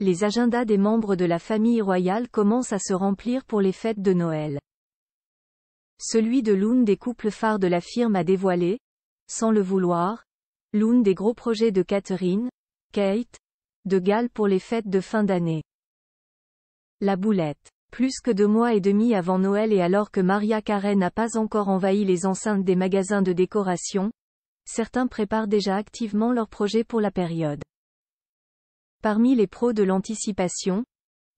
les agendas des membres de la famille royale commencent à se remplir pour les fêtes de Noël. Celui de l'une des couples phares de la firme a dévoilé, sans le vouloir, l'une des gros projets de Catherine, Kate, de Galles pour les fêtes de fin d'année. La boulette. Plus que deux mois et demi avant Noël et alors que Maria Carey n'a pas encore envahi les enceintes des magasins de décoration, certains préparent déjà activement leurs projets pour la période. Parmi les pros de l'anticipation,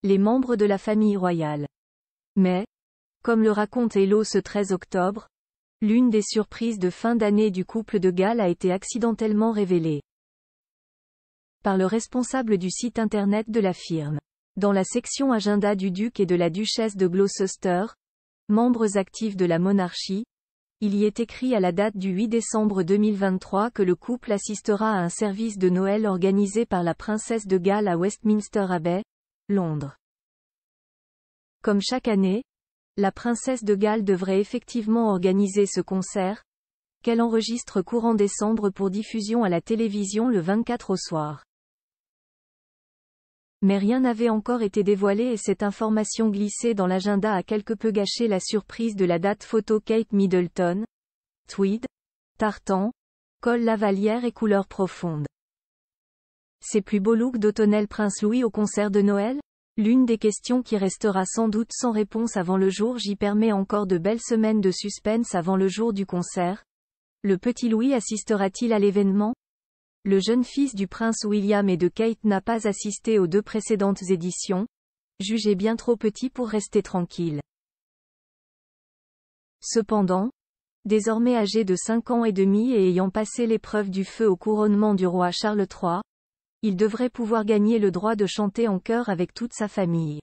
les membres de la famille royale. Mais, comme le raconte Hello ce 13 octobre, l'une des surprises de fin d'année du couple de Galles a été accidentellement révélée. Par le responsable du site internet de la firme. Dans la section agenda du duc et de la duchesse de Gloucester, membres actifs de la monarchie, il y est écrit à la date du 8 décembre 2023 que le couple assistera à un service de Noël organisé par la princesse de Galles à Westminster Abbey, Londres. Comme chaque année, la princesse de Galles devrait effectivement organiser ce concert, qu'elle enregistre courant décembre pour diffusion à la télévision le 24 au soir. Mais rien n'avait encore été dévoilé et cette information glissée dans l'agenda a quelque peu gâché la surprise de la date photo Kate Middleton. Tweed, tartan, col lavalière et couleurs profondes. C'est plus beau look d'automnel Prince Louis au concert de Noël? L'une des questions qui restera sans doute sans réponse avant le jour J permet encore de belles semaines de suspense avant le jour du concert. Le petit Louis assistera-t-il à l'événement? Le jeune fils du prince William et de Kate n'a pas assisté aux deux précédentes éditions, jugé bien trop petit pour rester tranquille. Cependant, désormais âgé de 5 ans et demi et ayant passé l'épreuve du feu au couronnement du roi Charles III, il devrait pouvoir gagner le droit de chanter en chœur avec toute sa famille.